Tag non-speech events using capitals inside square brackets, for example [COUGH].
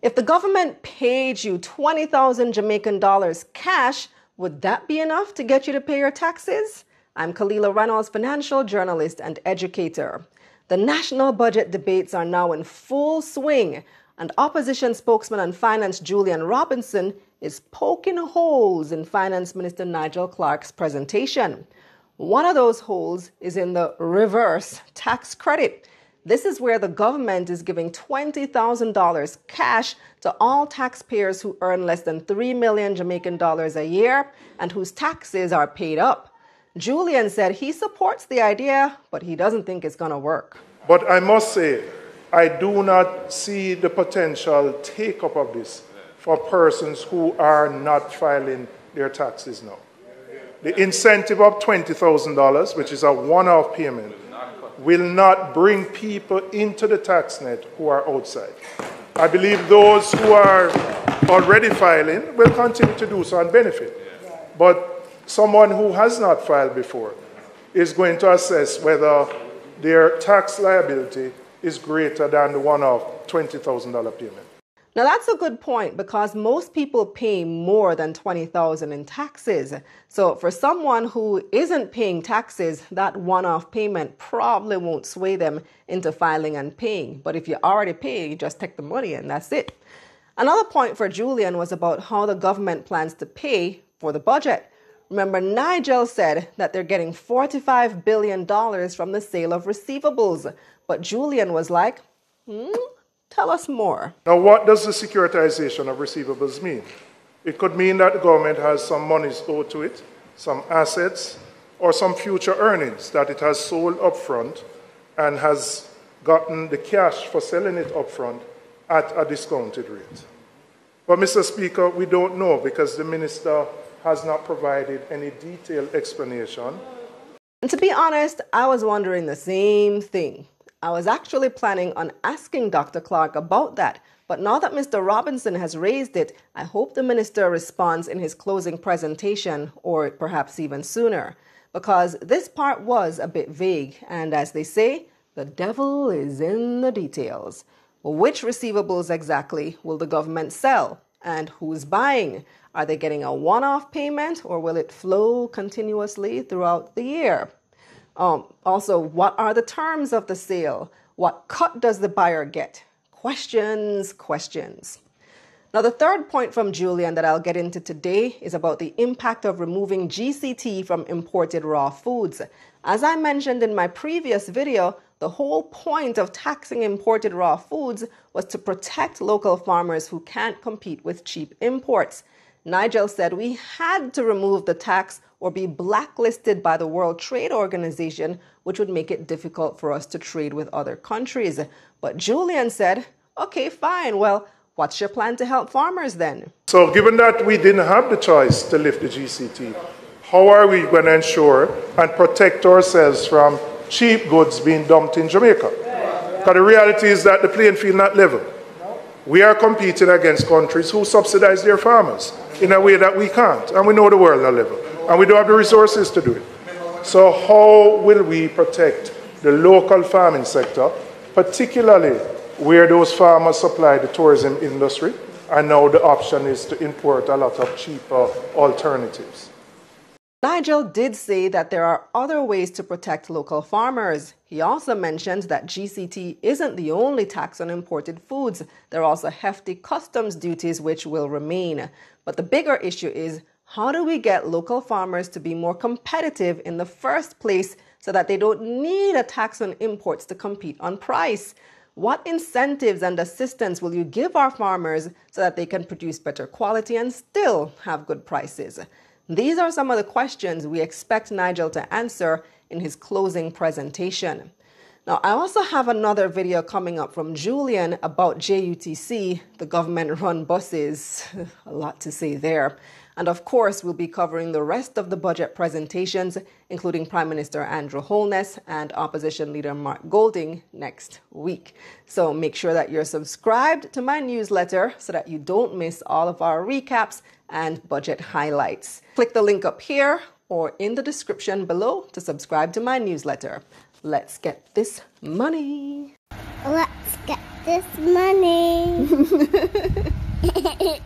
If the government paid you 20,000 Jamaican dollars cash, would that be enough to get you to pay your taxes? I'm Kalilah Reynolds, financial journalist and educator. The national budget debates are now in full swing, and opposition spokesman on finance Julian Robinson is poking holes in Finance Minister Nigel Clarke's presentation. One of those holes is in the reverse tax credit. This is where the government is giving $20,000 cash to all taxpayers who earn less than 3 million Jamaican dollars a year and whose taxes are paid up. Julian said he supports the idea, but he doesn't think it's going to work. But I must say, I do not see the potential take up of this for persons who are not filing their taxes now. The incentive of $20,000, which is a one off payment, will not bring people into the tax net who are outside. I believe those who are already filing will continue to do so and benefit. But someone who has not filed before is going to assess whether their tax liability is greater than the one off $20,000 payment. Now that's a good point because most people pay more than 20,000 in taxes. So for someone who isn't paying taxes, that one-off payment probably won't sway them into filing and paying. But if you already pay, you just take the money and that's it. Another point for Julian was about how the government plans to pay for the budget. Remember, Nigel said that they're getting $45 billion from the sale of receivables. But Julian was like, hmm, Tell us more. Now, what does the securitization of receivables mean? It could mean that the government has some monies owed to it, some assets, or some future earnings that it has sold upfront and has gotten the cash for selling it upfront at a discounted rate. But, Mr. Speaker, we don't know because the minister has not provided any detailed explanation. And to be honest, I was wondering the same thing. I was actually planning on asking Dr. Clarke about that, but now that Mr. Robinson has raised it, I hope the minister responds in his closing presentation, or perhaps even sooner, because this part was a bit vague, and as they say, the devil is in the details. Which receivables exactly will the government sell? And who's buying? Are they getting a one off payment or will it flow continuously throughout the year? Um, also, what are the terms of the sale? What cut does the buyer get? Questions, questions. Now, the third point from Julian that I'll get into today is about the impact of removing GCT from imported raw foods. As I mentioned in my previous video, the whole point of taxing imported raw foods was to protect local farmers who can't compete with cheap imports. Nigel said we had to remove the tax or be blacklisted by the World Trade Organization, which would make it difficult for us to trade with other countries. But Julian said, okay, fine. Well, what's your plan to help farmers then? So, given that we didn't have the choice to lift the GCT, how are we going to ensure and protect ourselves from cheap goods being dumped in Jamaica? Because the reality is that the playing field is not level. We are competing against countries who subsidize their farmers in a way that we can't, and we know the world not level and we don't have the resources to do it. So, how will we protect the local farming sector, particularly where those farmers supply the tourism industry? And now the option is to import a lot of cheaper alternatives. Nigel did say that there are other ways to protect local farmers. He also mentioned that GCT isn't the only tax on imported foods. There are also hefty customs duties which will remain. But the bigger issue is how do we get local farmers to be more competitive in the first place so that they don't need a tax on imports to compete on price? What incentives and assistance will you give our farmers so that they can produce better quality and still have good prices? These are some of the questions we expect Nigel to answer in his closing presentation. Now, I also have another video coming up from Julian about JUTC, the government run buses. [LAUGHS] a lot to say there. And of course, we'll be covering the rest of the budget presentations, including Prime Minister Andrew Holness and Opposition Leader Mark Golding next week. So make sure that you're subscribed to my newsletter so that you don't miss all of our recaps and budget highlights. Click the link up here or in the description below to subscribe to my newsletter. Let's get this money. Let's get this money. [LAUGHS]